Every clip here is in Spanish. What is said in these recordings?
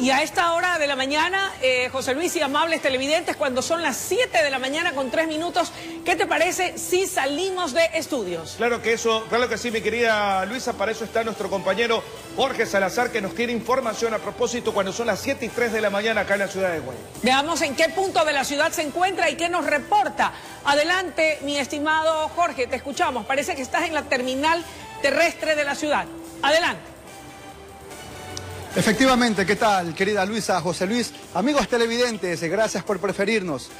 Y a esta hora de la mañana, eh, José Luis y amables televidentes, cuando son las 7 de la mañana con 3 minutos, ¿qué te parece si salimos de estudios? Claro que eso, claro que sí, mi querida Luisa, para eso está nuestro compañero Jorge Salazar, que nos tiene información a propósito cuando son las 7 y 3 de la mañana acá en la ciudad de Guayaquil. Veamos en qué punto de la ciudad se encuentra y qué nos reporta. Adelante, mi estimado Jorge, te escuchamos. Parece que estás en la terminal terrestre de la ciudad. Adelante. Efectivamente, ¿qué tal, querida Luisa, José Luis? Amigos televidentes, gracias por preferirnos.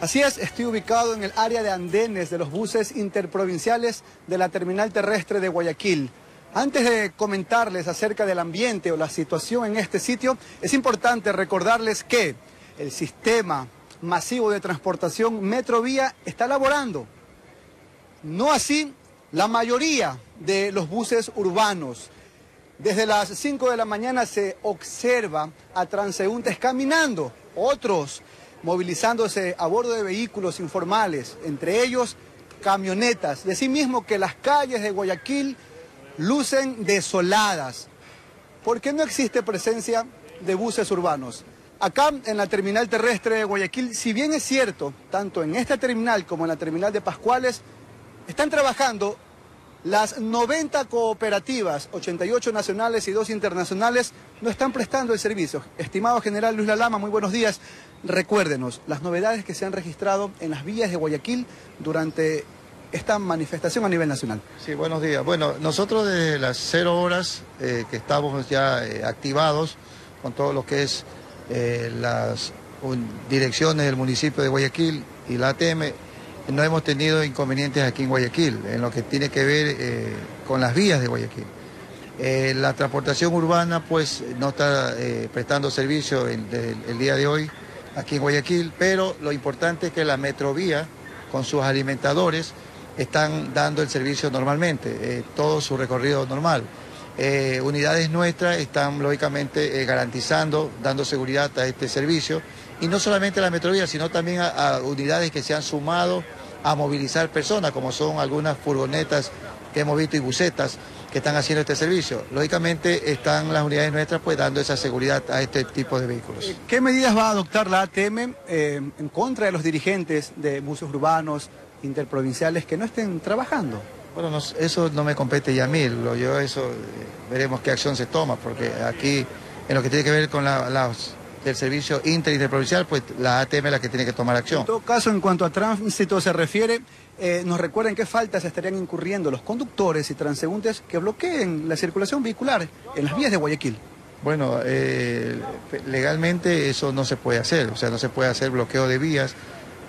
Así es, estoy ubicado en el área de andenes de los buses interprovinciales de la terminal terrestre de Guayaquil. Antes de comentarles acerca del ambiente o la situación en este sitio, es importante recordarles que el sistema masivo de transportación Metrovía está laborando. No así la mayoría de los buses urbanos. Desde las 5 de la mañana se observa a transeúntes caminando, otros movilizándose a bordo de vehículos informales, entre ellos camionetas. De mismo que las calles de Guayaquil lucen desoladas. ¿Por qué no existe presencia de buses urbanos? Acá en la terminal terrestre de Guayaquil, si bien es cierto, tanto en esta terminal como en la terminal de Pascuales, están trabajando las 90 cooperativas, 88 nacionales y 2 internacionales, no están prestando el servicio. Estimado general Luis Lalama, muy buenos días. Recuérdenos las novedades que se han registrado en las vías de Guayaquil durante esta manifestación a nivel nacional. Sí, buenos días. Bueno, nosotros desde las cero horas eh, que estamos ya eh, activados con todo lo que es eh, las direcciones del municipio de Guayaquil y la ATM, no hemos tenido inconvenientes aquí en Guayaquil, en lo que tiene que ver eh, con las vías de Guayaquil. Eh, la transportación urbana pues no está eh, prestando servicio el, el, día de hoy aquí en Guayaquil, pero lo importante es que la metrovía con sus alimentadores están dando el servicio normalmente, todo su recorrido normal. unidades nuestras están lógicamente garantizando, dando seguridad a este servicio, y no solamente a la metrovía, sino también a unidades que se han sumado a movilizar personas, como son algunas furgonetas que hemos visto y bucetas que están haciendo este servicio. Lógicamente están las unidades nuestras pues dando esa seguridad a este tipo de vehículos. ¿Qué medidas va a adoptar la ATM eh, en contra de los dirigentes de buses urbanos interprovinciales que no estén trabajando? Bueno, eso no me compete ya a mí, yo eso eh, veremos qué acción se toma, porque aquí en lo que tiene que ver con la, las del servicio inter interprovincial, pues la ATM es la que tiene que tomar acción. En todo caso, en cuanto a tránsito se refiere, eh, nos recuerden qué faltas estarían incurriendo los conductores y transeúntes que bloqueen la circulación vehicular en las vías de Guayaquil. Bueno, eh, legalmente eso no se puede hacer, o sea, no se puede hacer bloqueo de vías.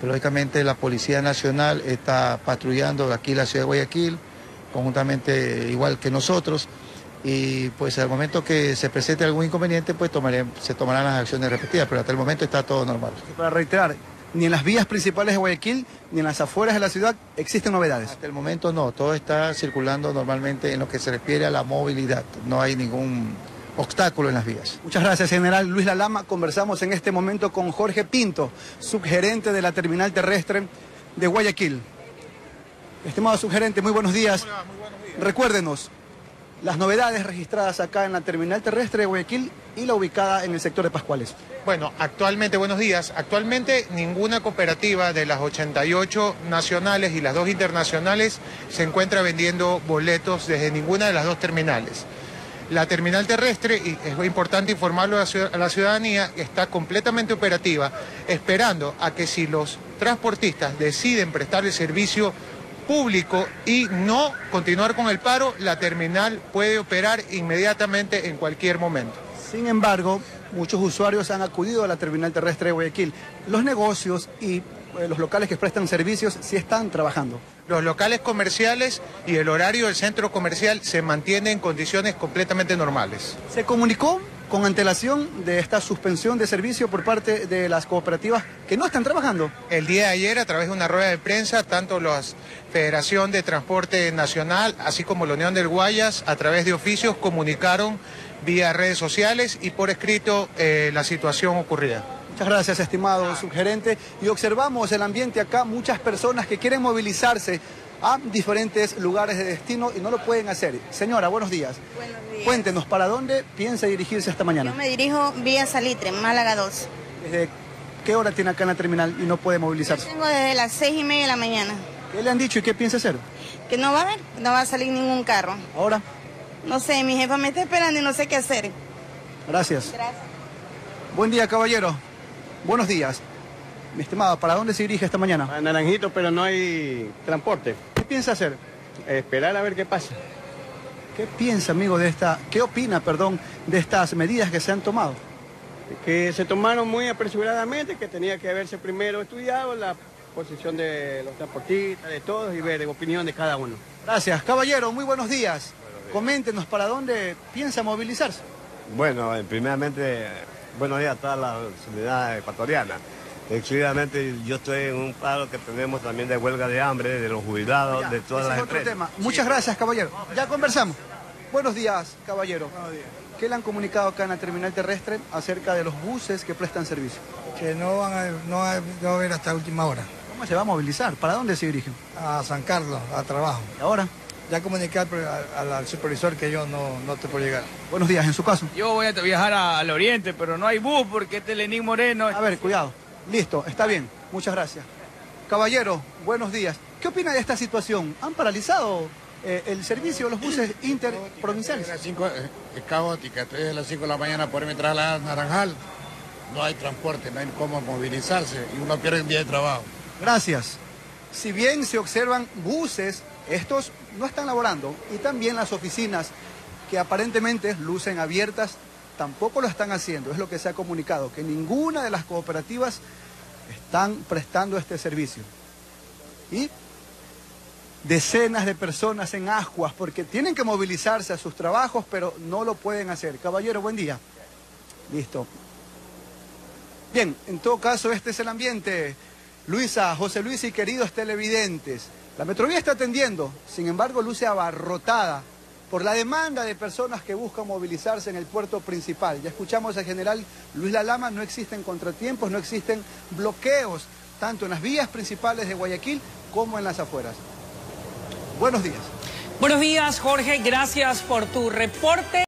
Pero, lógicamente la Policía Nacional está patrullando aquí la ciudad de Guayaquil, conjuntamente igual que nosotros y pues al momento que se presente algún inconveniente, pues se tomarán las acciones repetidas, pero hasta el momento está todo normal. Para reiterar, ni en las vías principales de Guayaquil, ni en las afueras de la ciudad existen novedades. Hasta el momento no, todo está circulando normalmente en lo que se refiere a la movilidad, no hay ningún obstáculo en las vías. Muchas gracias, general Luis Lalama. Conversamos en este momento con Jorge Pinto, subgerente de la terminal terrestre de Guayaquil. Estimado subgerente, muy buenos días. muy buenos días. Recuérdenos, las novedades registradas acá en la terminal terrestre de Guayaquil y la ubicada en el sector de Pascuales. Bueno, actualmente, buenos días, actualmente ninguna cooperativa de las 88 nacionales y las dos internacionales se encuentra vendiendo boletos desde ninguna de las dos terminales. La terminal terrestre, y es importante informarlo a la ciudadanía, está completamente operativa, esperando a que si los transportistas deciden prestar el servicio público y no continuar con el paro, la terminal puede operar inmediatamente en cualquier momento. Sin embargo, muchos usuarios han acudido a la terminal terrestre de Guayaquil. Los negocios y eh, los locales que prestan servicios sí están trabajando. Los locales comerciales y el horario del centro comercial se mantienen en condiciones completamente normales. ¿Se comunicó con antelación de esta suspensión de servicio por parte de las cooperativas que no están trabajando? El día de ayer, a través de una rueda de prensa, tanto la Federación de Transporte Nacional, así como la Unión del Guayas, a través de oficios, comunicaron vía redes sociales y por escrito eh, la situación ocurrida. Muchas gracias, estimado subgerente. Y observamos el ambiente acá, muchas personas que quieren movilizarse a diferentes lugares de destino y no lo pueden hacer. Señora, buenos días. Buenos días. Cuéntenos, ¿para dónde piensa dirigirse esta mañana? Yo me dirijo vía Salitre, Málaga 2. ¿Desde qué hora tiene acá en la terminal y no puede Yo movilizarse? tengo desde las seis y media de la mañana. ¿Qué le han dicho y qué piensa hacer? Que no va a haber, no va a salir ningún carro. Ahora, No sé, mi jefa me está esperando y no sé qué hacer. gracias. Gracias. Buen día, caballero. Buenos días. Mi estimado, ¿para dónde se dirige esta mañana? A Naranjito, pero no hay transporte. ¿Qué piensa hacer? Esperar a ver qué pasa. ¿Qué piensa, amigo, de esta, qué opina, perdón, de estas medidas que se han tomado? Que se tomaron muy apresuradamente, que tenía que haberse primero estudiado la posición de los transportistas, de todos y ver la opinión de cada uno. Gracias. Caballero, muy buenos días. Coméntenos para dónde piensa movilizarse. Bueno, eh, primeramente, buenos días a toda la sociedad ecuatoriana. Exclusivamente yo estoy en un paro que tenemos también de huelga de hambre, de los jubilados, de todas Ese las es otro empresas. tema. Muchas gracias, caballero. Ya conversamos. Buenos días, caballero. ¿Qué le han comunicado acá en la terminal terrestre acerca de los buses que prestan servicio? que no van a, no va, a haber hasta última hora. ¿Cómo se va a movilizar? ¿Para dónde se dirigen? A San Carlos, a trabajo. ¿Y ahora? Ya comuniqué al, al- al supervisor que yo no, no te puedo llegar. Buenos días, en su caso. Yo voy a viajar a- al oriente, pero no hay bus porque este Lenín Moreno... A ver, cuidado. Listo, está bien. Muchas gracias. Caballero, buenos días. ¿Qué opina de esta situación? ¿Han paralizado eh, el servicio de los buses interprovinciales? Es caótica, estoy desde las 5 de la mañana por trasladar a Naranjal. No hay transporte, no hay cómo movilizarse y uno pierde un día de trabajo. Gracias. Si bien se observan buses, estos no están laborando y también las oficinas que aparentemente lucen abiertas tampoco lo están haciendo. Es lo que se ha comunicado, que ninguna de las cooperativas están prestando este servicio. Y decenas de personas en ascuas porque tienen que movilizarse a sus trabajos, pero no lo pueden hacer. Caballero, buen día. Listo. Bien, en todo caso, este es el ambiente. Luisa, José Luis y queridos televidentes, la Metrovía está atendiendo, sin embargo, luce abarrotada por la demanda de personas que buscan movilizarse en el puerto principal. Ya escuchamos al general Luis Lalama, no existen contratiempos, no existen bloqueos, tanto en las vías principales de Guayaquil como en las afueras. Buenos días. Buenos días, Jorge. Gracias por tu reporte.